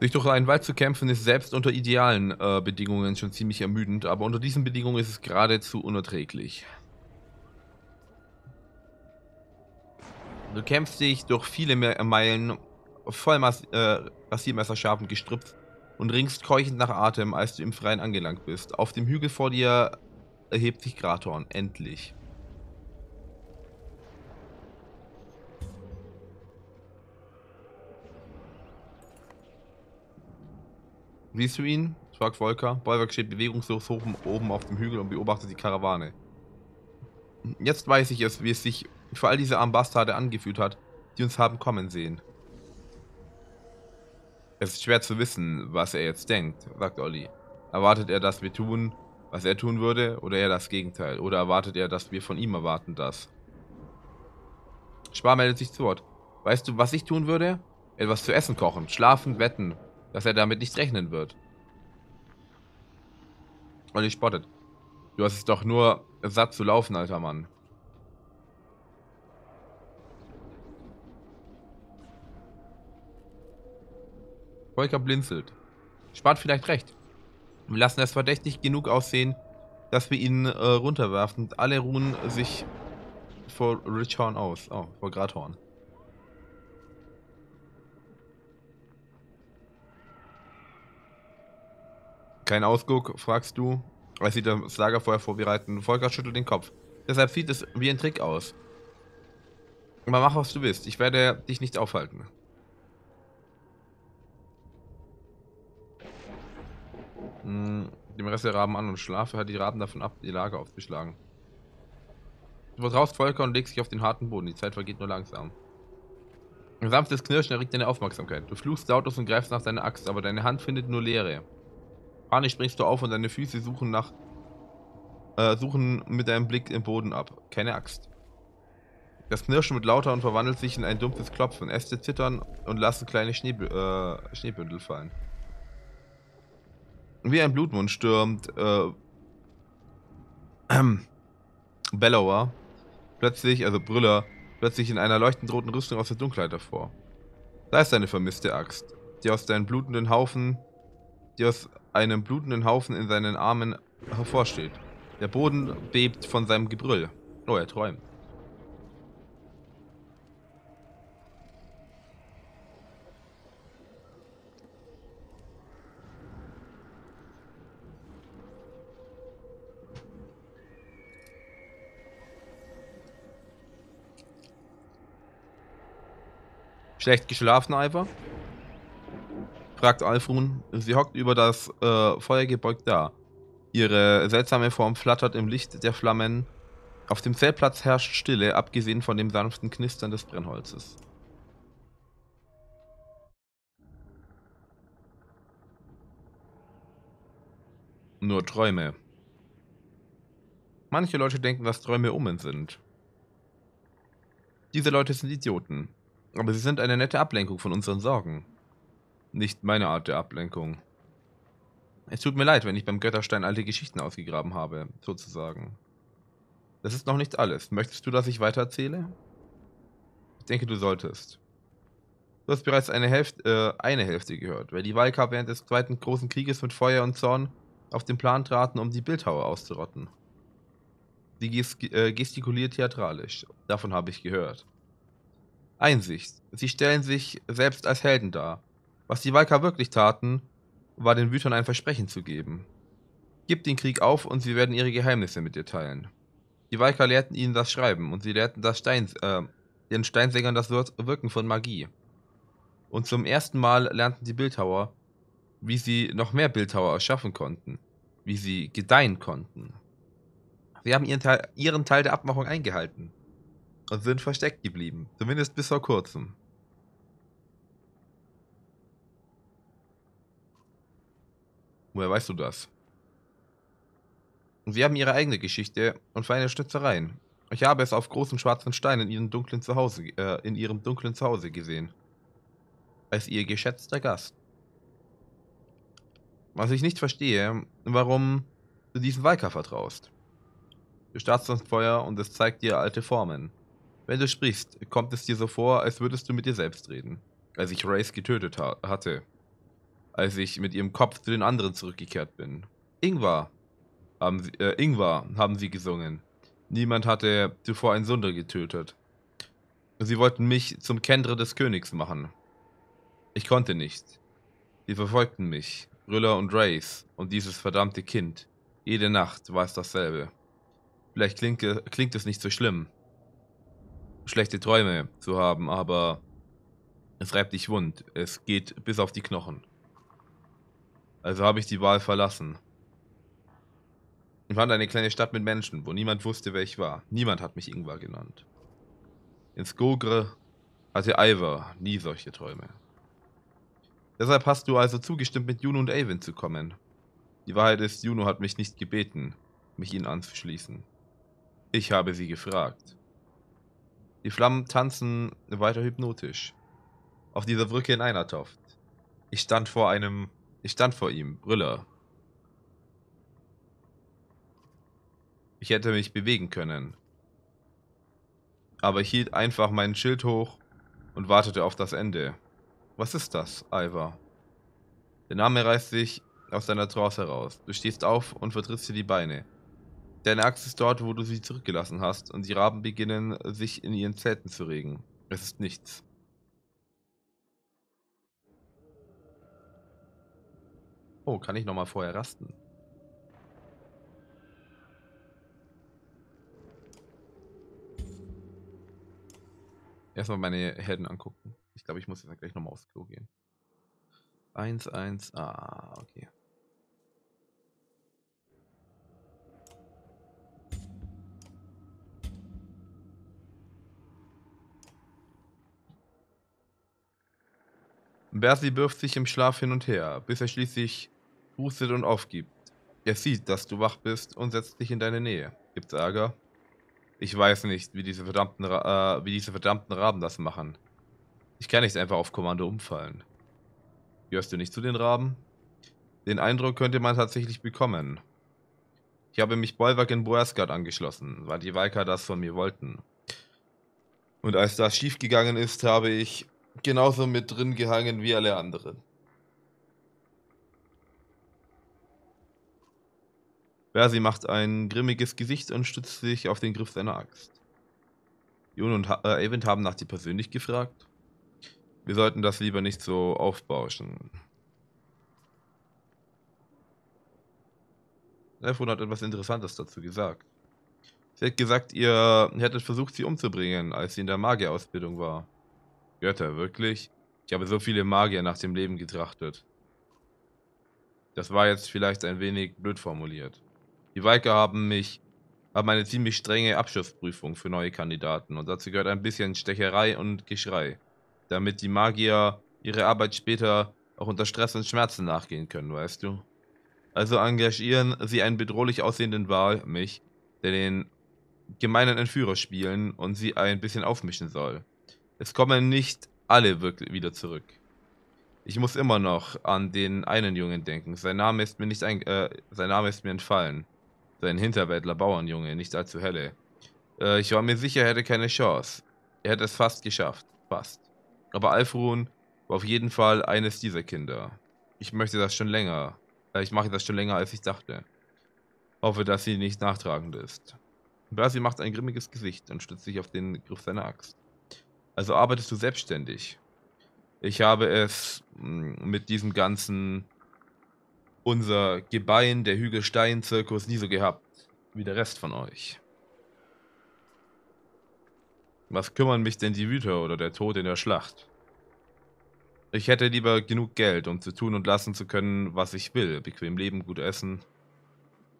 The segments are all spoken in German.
Sich durch einen Wald zu kämpfen ist selbst unter idealen äh, Bedingungen schon ziemlich ermüdend, aber unter diesen Bedingungen ist es geradezu unerträglich. Du kämpfst dich durch viele Meilen voll Mas äh, Rasiermesserscharf und Gestrüpp und ringst keuchend nach Atem, als du im Freien angelangt bist. Auf dem Hügel vor dir erhebt sich Grathorn, endlich. Siehst du ihn? fragt Volker. Bollwerk steht bewegungslos hoch oben auf dem Hügel und beobachtet die Karawane. Jetzt weiß ich es, wie es sich für all diese armen Bastarde angefühlt hat, die uns haben kommen sehen. Es ist schwer zu wissen, was er jetzt denkt, sagt Olli. Erwartet er, dass wir tun, was er tun würde, oder eher das Gegenteil? Oder erwartet er, dass wir von ihm erwarten das? Spar meldet sich zu Wort. Weißt du, was ich tun würde? Etwas zu essen kochen, schlafen, wetten, dass er damit nicht rechnen wird. Olli spottet. Du hast es doch nur satt zu laufen, alter Mann. Volker blinzelt. Spart vielleicht recht. Wir lassen es verdächtig genug aussehen, dass wir ihn äh, runterwerfen. Alle ruhen sich vor Richhorn aus. Oh, vor Grathorn. Kein Ausguck, fragst du, als sie das Lagerfeuer vorbereiten. Volker schüttelt den Kopf. Deshalb sieht es wie ein Trick aus. Aber mach, was du willst. Ich werde dich nicht aufhalten. Hm, dem Rest der Raben an und schlafe, hat die Raben davon ab, die Lager aufzuschlagen. Du vertraust Volker und legst dich auf den harten Boden. Die Zeit vergeht nur langsam. Ein sanftes Knirschen erregt deine Aufmerksamkeit. Du fluchst lautlos und greifst nach deiner Axt, aber deine Hand findet nur Leere. Panisch springst du auf und deine Füße suchen nach äh, suchen mit deinem Blick im Boden ab. Keine Axt. Das Knirschen wird lauter und verwandelt sich in ein dumpfes Klopfen. Äste zittern und lassen kleine Schneeb äh, Schneebündel fallen. Wie ein Blutmund stürmt äh, ähm, Bellower plötzlich, also Brüller, plötzlich in einer leuchtend roten Rüstung aus der Dunkelheit hervor. Da ist eine vermisste Axt, die aus deinem blutenden Haufen, die aus einem blutenden Haufen in seinen Armen hervorsteht. Der Boden bebt von seinem Gebrüll. Oh, er träumt. Schlecht geschlafen, Iver? Fragt Alfrun. Sie hockt über das äh, Feuer gebeugt da. Ihre seltsame Form flattert im Licht der Flammen. Auf dem Zeltplatz herrscht Stille, abgesehen von dem sanften Knistern des Brennholzes. Nur Träume. Manche Leute denken, dass Träume Omen sind. Diese Leute sind Idioten. Aber sie sind eine nette Ablenkung von unseren Sorgen. Nicht meine Art der Ablenkung. Es tut mir leid, wenn ich beim Götterstein alte Geschichten ausgegraben habe, sozusagen. Das ist noch nicht alles. Möchtest du, dass ich weitererzähle? Ich denke, du solltest. Du hast bereits eine Hälfte, äh, eine Hälfte gehört, weil die Valka während des Zweiten Großen Krieges mit Feuer und Zorn auf den Plan traten, um die Bildhauer auszurotten. Sie äh, gestikuliert theatralisch. Davon habe ich gehört. Einsicht. Sie stellen sich selbst als Helden dar. Was die Valka wirklich taten, war den Wütern ein Versprechen zu geben. Gib den Krieg auf und sie werden ihre Geheimnisse mit dir teilen. Die Valka lehrten ihnen das Schreiben und sie lehrten das Stein, äh, den Steinsängern das Wirken von Magie. Und zum ersten Mal lernten die Bildhauer, wie sie noch mehr Bildhauer erschaffen konnten, wie sie gedeihen konnten. Sie haben ihren Teil, ihren Teil der Abmachung eingehalten und sind versteckt geblieben, zumindest bis vor kurzem. Woher weißt du das? Sie haben ihre eigene Geschichte und feine Schnitzereien. Ich habe es auf großen schwarzen Steinen in ihrem dunklen Zuhause, äh, in ihrem dunklen Zuhause gesehen. Als ihr geschätzter Gast. Was ich nicht verstehe, warum du diesen Walker vertraust. Du startest das Feuer und es zeigt dir alte Formen. Wenn du sprichst, kommt es dir so vor, als würdest du mit dir selbst reden. Als ich Race getötet ha hatte. Als ich mit ihrem Kopf zu den anderen zurückgekehrt bin. Ingvar, haben sie, äh, Ingvar, haben sie gesungen. Niemand hatte zuvor einen Sunder getötet. Sie wollten mich zum Kendre des Königs machen. Ich konnte nicht. Sie verfolgten mich, Rüller und Race und dieses verdammte Kind. Jede Nacht war es dasselbe. Vielleicht klingt, klingt es nicht so schlimm, schlechte Träume zu haben, aber es reibt dich wund. Es geht bis auf die Knochen. Also habe ich die Wahl verlassen. Ich fand eine kleine Stadt mit Menschen, wo niemand wusste, wer ich war. Niemand hat mich Ingvar genannt. In Skogre hatte Ivar nie solche Träume. Deshalb hast du also zugestimmt, mit Juno und Avon zu kommen. Die Wahrheit ist, Juno hat mich nicht gebeten, mich ihnen anzuschließen. Ich habe sie gefragt. Die Flammen tanzen weiter hypnotisch. Auf dieser Brücke in Einertoft. Ich stand vor einem... Ich stand vor ihm, Brüller. Ich hätte mich bewegen können. Aber ich hielt einfach meinen Schild hoch und wartete auf das Ende. Was ist das, Ivar? Der Name reißt sich aus deiner Trance heraus. Du stehst auf und vertrittst dir die Beine. Deine Axt ist dort, wo du sie zurückgelassen hast, und die Raben beginnen, sich in ihren Zelten zu regen. Es ist nichts. Oh, kann ich nochmal vorher rasten? Erstmal meine Helden angucken. Ich glaube, ich muss jetzt gleich nochmal aufs Klo gehen. 1, 1, ah, okay. Bersi wirft sich im Schlaf hin und her, bis er schließlich hustet und aufgibt. Er sieht, dass du wach bist und setzt dich in deine Nähe. Gibt's Ärger? Ich weiß nicht, wie diese verdammten, äh, wie diese verdammten Raben das machen. Ich kann nicht einfach auf Kommando umfallen. Gehörst du nicht zu den Raben? Den Eindruck könnte man tatsächlich bekommen. Ich habe mich Bollwerk in Boersgard angeschlossen, weil die Valka das von mir wollten. Und als das schiefgegangen ist, habe ich genauso mit drin gehangen wie alle anderen. Bersi macht ein grimmiges Gesicht und stützt sich auf den Griff seiner Axt. Jon und ha äh, Avent haben nach dir persönlich gefragt. Wir sollten das lieber nicht so aufbauschen. Elfon hat etwas Interessantes dazu gesagt. Sie hat gesagt, ihr hättet versucht, sie umzubringen, als sie in der Magierausbildung war. Götter, wirklich? Ich habe so viele Magier nach dem Leben getrachtet. Das war jetzt vielleicht ein wenig blöd formuliert. Die Viker haben mich, haben eine ziemlich strenge Abschlussprüfung für neue Kandidaten und dazu gehört ein bisschen Stecherei und Geschrei damit die Magier ihre Arbeit später auch unter Stress und Schmerzen nachgehen können, weißt du? Also engagieren sie einen bedrohlich aussehenden Wal, mich, der den gemeinen Entführer spielen und sie ein bisschen aufmischen soll. Es kommen nicht alle wirklich wieder zurück. Ich muss immer noch an den einen Jungen denken. Sein Name ist mir nicht ein, äh, sein Name ist mir entfallen. Sein Hinterwäldler Bauernjunge, nicht allzu helle. Äh, ich war mir sicher, er hätte keine Chance. Er hätte es fast geschafft. Fast. Aber Alfrun war auf jeden Fall eines dieser Kinder. Ich möchte das schon länger. Äh, ich mache das schon länger, als ich dachte. Hoffe, dass sie nicht nachtragend ist. Bersi macht ein grimmiges Gesicht und stützt sich auf den Griff seiner Axt. Also arbeitest du selbstständig. Ich habe es mm, mit diesem ganzen unser Gebein, der Hügelstein-Zirkus nie so gehabt wie der Rest von euch. Was kümmern mich denn die Wüter oder der Tod in der Schlacht? Ich hätte lieber genug Geld, um zu tun und lassen zu können, was ich will. Bequem leben, gut essen.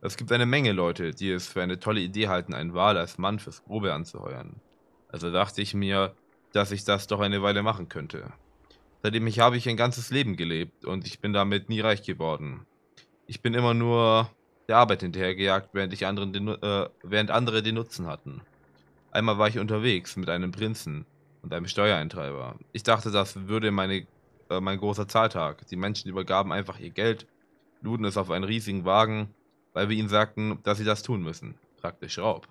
Es gibt eine Menge Leute, die es für eine tolle Idee halten, einen Wal als Mann fürs Probe anzuheuern. Also dachte ich mir, dass ich das doch eine Weile machen könnte. Seitdem ich habe ich ein ganzes Leben gelebt und ich bin damit nie reich geworden. Ich bin immer nur der Arbeit hinterhergejagt, während, ich anderen den, äh, während andere den Nutzen hatten. Einmal war ich unterwegs mit einem Prinzen und einem Steuereintreiber. Ich dachte, das würde meine, äh, mein großer Zahltag. Die Menschen übergaben einfach ihr Geld, luden es auf einen riesigen Wagen, weil wir ihnen sagten, dass sie das tun müssen. Praktisch Raub.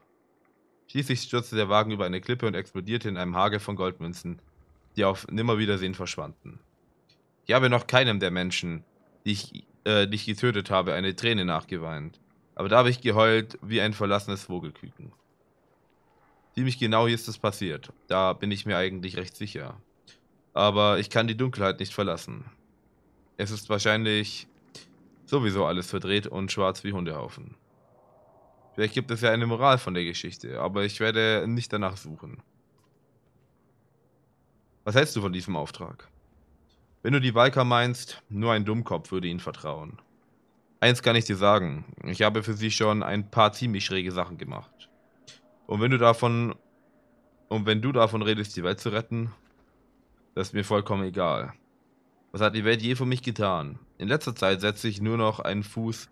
Schließlich stürzte der Wagen über eine Klippe und explodierte in einem Hagel von Goldmünzen, die auf Nimmerwiedersehen verschwanden. Ich habe noch keinem der Menschen, die ich, äh, die ich getötet habe, eine Träne nachgeweint. Aber da habe ich geheult wie ein verlassenes Vogelküken. Ziemlich genau hier ist es passiert. Da bin ich mir eigentlich recht sicher. Aber ich kann die Dunkelheit nicht verlassen. Es ist wahrscheinlich sowieso alles verdreht und schwarz wie Hundehaufen. Vielleicht gibt es ja eine Moral von der Geschichte, aber ich werde nicht danach suchen. Was hältst du von diesem Auftrag? Wenn du die Walker meinst, nur ein Dummkopf würde ihnen vertrauen. Eins kann ich dir sagen, ich habe für sie schon ein paar ziemlich schräge Sachen gemacht. Und wenn du davon und wenn du davon redest, die Welt zu retten, das ist mir vollkommen egal. Was hat die Welt je für mich getan? In letzter Zeit setze ich nur noch einen Fuß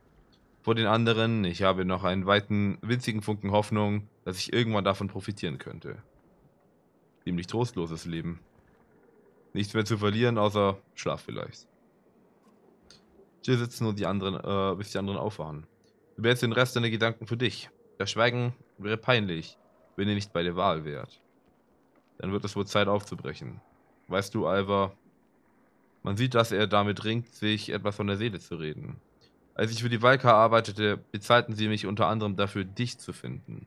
vor den anderen. Ich habe noch einen weiten, winzigen Funken Hoffnung, dass ich irgendwann davon profitieren könnte. Ziemlich trostloses Leben. Nichts mehr zu verlieren, außer Schlaf vielleicht. Hier sitzen nur die anderen, äh, bis die anderen aufwachen. Du behältst den Rest deiner Gedanken für dich. Das Schweigen wäre peinlich, wenn ihr nicht bei der Wahl wärt. Dann wird es wohl Zeit aufzubrechen. Weißt du, Alva, man sieht, dass er damit ringt, sich etwas von der Seele zu reden. Als ich für die Valka arbeitete, bezahlten sie mich unter anderem dafür, dich zu finden.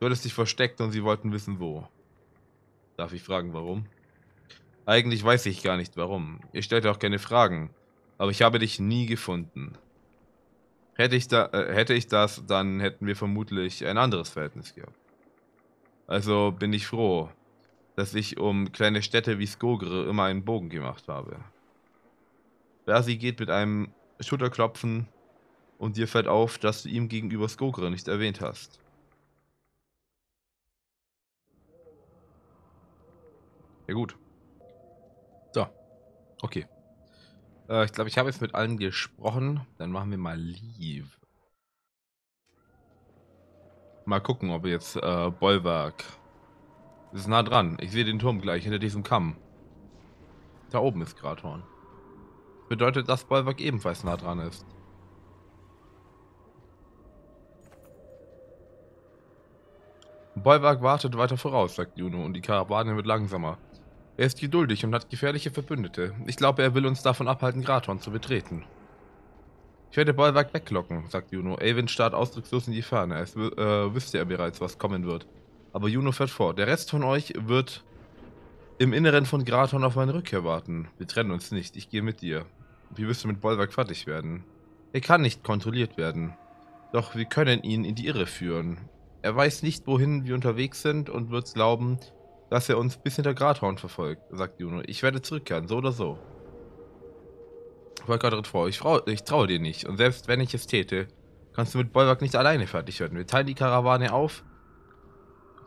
Du hattest dich versteckt und sie wollten wissen, wo. Darf ich fragen, warum? Eigentlich weiß ich gar nicht, warum. Ich stellte auch keine Fragen. Aber ich habe dich nie gefunden. Hätte ich, da, äh, hätte ich das, dann hätten wir vermutlich ein anderes Verhältnis gehabt. Also bin ich froh, dass ich um kleine Städte wie Skogre immer einen Bogen gemacht habe. Bersi geht mit einem Schulterklopfen und dir fällt auf, dass du ihm gegenüber Skogre nicht erwähnt hast. Ja gut. Okay. Äh, ich glaube, ich habe jetzt mit allen gesprochen. Dann machen wir mal Leave. Mal gucken, ob jetzt äh, Bollwerk das ist nah dran. Ich sehe den Turm gleich hinter diesem Kamm. Da oben ist Grathorn. Bedeutet, dass Bollwerk ebenfalls nah dran ist. Bollwerk wartet weiter voraus, sagt Juno, und die Karawane wird langsamer. Er ist geduldig und hat gefährliche Verbündete. Ich glaube, er will uns davon abhalten, Grathorn zu betreten. Ich werde Bollwerk weglocken, sagt Juno. Avon starrt ausdruckslos in die Ferne. Es äh, wüsste er bereits, was kommen wird. Aber Juno fährt vor. Der Rest von euch wird im Inneren von Graton auf meine Rückkehr warten. Wir trennen uns nicht. Ich gehe mit dir. Wie wirst du mit Bollwerk fertig werden? Er kann nicht kontrolliert werden. Doch wir können ihn in die Irre führen. Er weiß nicht, wohin wir unterwegs sind und wird glauben, dass er uns bis hinter Grathorn verfolgt, sagt Juno. Ich werde zurückkehren, so oder so. Volker tritt vor. Ich, ich traue dir nicht. Und selbst wenn ich es täte, kannst du mit Bollwerk nicht alleine fertig werden. Wir teilen die Karawane auf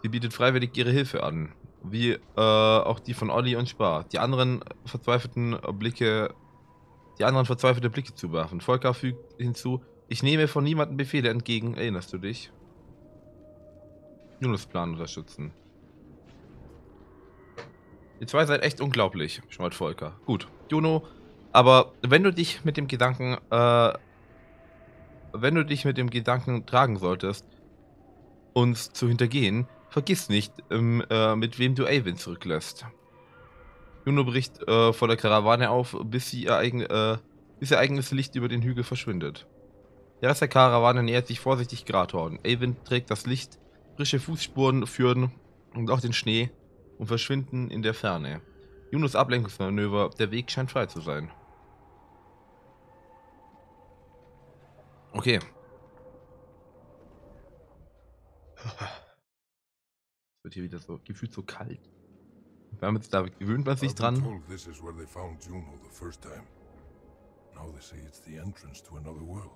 Sie bietet freiwillig ihre Hilfe an. Wie äh, auch die von Olli und Spar. Die anderen verzweifelten Blicke. Die anderen verzweifelte Blicke zu werfen. Volker fügt hinzu. Ich nehme von niemandem Befehle entgegen. Erinnerst du dich? Junos Plan unterstützen. Ihr zwei seid echt unglaublich, schmollt Volker. Gut, Juno, aber wenn du dich mit dem Gedanken, äh, wenn du dich mit dem Gedanken tragen solltest, uns zu hintergehen, Vergiss nicht, ähm, äh, mit wem du Avon zurücklässt. Juno bricht äh, vor der Karawane auf, bis, sie ihr, eigen, äh, bis ihr eigenes Licht über den Hügel verschwindet. Der Rest der Karawane nähert sich vorsichtig Grathorn. Avon trägt das Licht, frische Fußspuren führen und auch den Schnee und verschwinden in der Ferne. Junos Ablenkungsmanöver, der Weg scheint frei zu sein. Okay. Es wird hier wieder so gefühlt so kalt. Damit da gewöhnt man sich dran. Now they say it's the entrance to another world.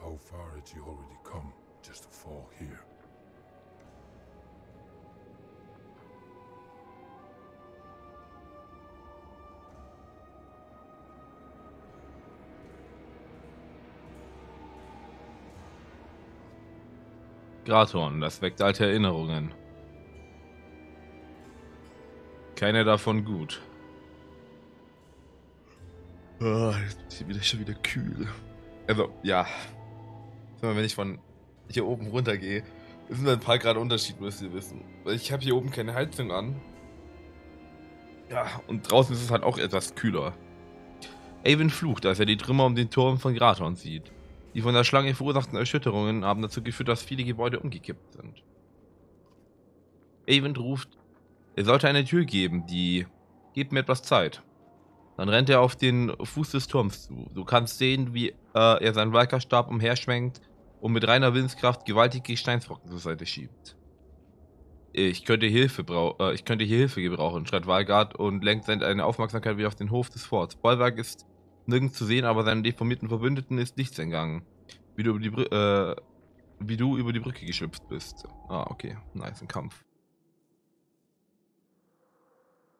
How far had she already come just to fall here? Grathorn, das weckt alte Erinnerungen. Keine davon gut. Oh, ist wieder schon wieder kühl. Also, ja. Wenn ich von hier oben runter gehe, sind ein paar Grad Unterschied, müsst ihr wissen. Weil ich habe hier oben keine Heizung an. Ja, und draußen ist es halt auch etwas kühler. Avon flucht, als er die Trümmer um den Turm von Graton sieht. Die von der Schlange verursachten Erschütterungen haben dazu geführt, dass viele Gebäude umgekippt sind. Avon ruft, es sollte eine Tür geben, die... Gebt mir etwas Zeit. Dann rennt er auf den Fuß des Turms zu. Du kannst sehen, wie äh, er seinen Walkerstab umherschwenkt und mit reiner Willenskraft gewaltige Gesteinsbrocken zur Seite schiebt. Ich könnte Hilfe äh, ich könnte hier Hilfe gebrauchen, schreit Valgard und lenkt seine Aufmerksamkeit wieder auf den Hof des Forts. Bollwerk ist nirgends zu sehen, aber seinen deformierten Verbündeten ist nichts entgangen. Wie du über die, Br äh, wie du über die Brücke geschlüpft bist. Ah, okay. Nice, ein Kampf.